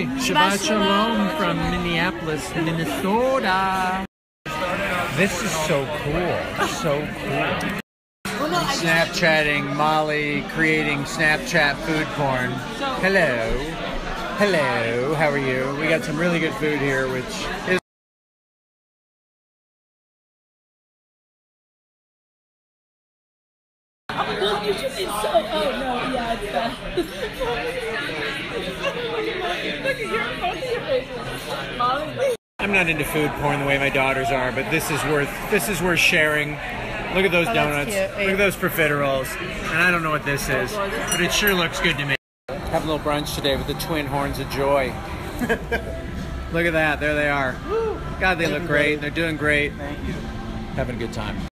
Hey, Shabbat Shalom from Minneapolis, Minnesota. This is so cool. So cool. Snapchatting Molly, creating Snapchat food porn. Hello. Hello. How are you? We got some really good food here, which is. Well, you should be so. Oh no, yeah, it's that. Look at your both of your faces. Molly. I'm not into food porn the way my daughters are, but this is worth this is worth sharing. Look at those Oh, donuts. cute. Look at those profiteroles. And I don't know what this is, but it sure looks good to me. Have a little brunch today with the twin horns of joy. Look at that. There they are. God, they look great. They're doing great. Thank you. Having a good time.